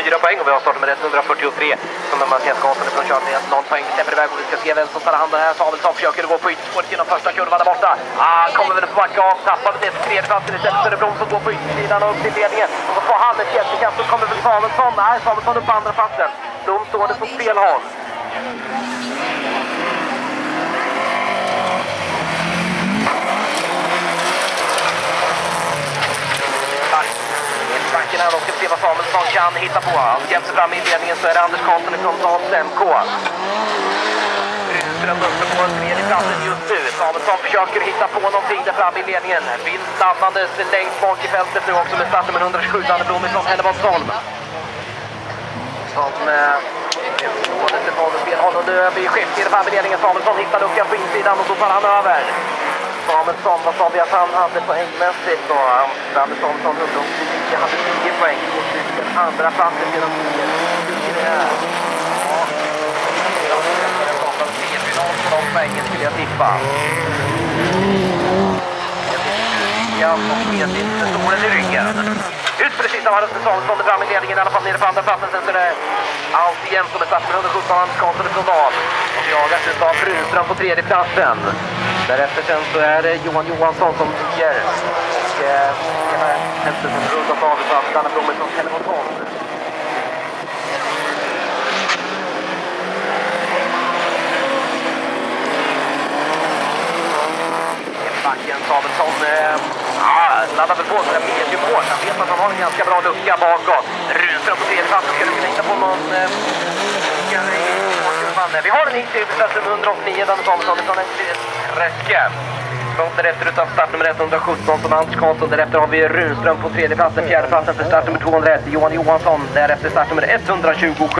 fyra poäng och vi har startnummer 143 som är Mattias Karlsson från körningen. Noll poäng släpper iväg och vi ska se vem som tar hand om det här. Samuelsson försöker gå på ytterspåret genom första kurvan där borta. Ah, kommer väl på backa av, tappar väl det till tredjeplatsen istället för som går på yttersidan och upp till ledningen. Och så får han ett jättekast, så kommer väl Samuelsson. Nej, Samuelsson upp på andra platsen. Blom står det på fel håll. backen här och ska se vad Samuelsson kan hitta på. Han fram i ledningen så är det Anders Karlsson från Dals MK. Rydström uppe på tredje platsen just nu. Samuelsson försöker hitta på någonting där framme i ledningen. Vill stannandes längst bak i fältet nu också med startnummer 127, Danne Blom från Hällevadsholm. Som eh, både till både fel och nu är skift i den här ledningen. Samuelsson hittar luckan på insidan och så tar han över. Samuelsson, vad sa vi att han hade poängmässigt då? Anders Samuelsson, 189, hade 10 poäng. Två stycken. Andra platsen genom 10. Hur det? Ja, skulle jag tippa. Ja, och med i ryggen. Ut för det sista varvet med Samuelsson, fram i ledningen i alla fall nere på andra platsen. Sen så är det allt igen som är satt med 117 Anders Karlsson från Dahl. Och jagas utav Brunström på tredje platsen. Därefter sen så är det Johan Johansson som tiger. Och Eva Hellström hästen som rundas av utav Danne Blom från Hällevadsholm. Backen Samuelsson eh, ah, laddar väl på sådär mediumhårt. Han vet att han har en ganska bra lucka bakåt. Runström på tredje plats. Ska du kunna hitta på någon... Eh, Eh, vi har en hit till plats 189, Danne Samuelsson från Räcke. Långt därefter utav startnummer 117 som Anders Karlsson. Därefter har vi Runström på tredje platsen, fjärde platsen för startnummer 201, Johan Johansson. Därefter startnummer 127.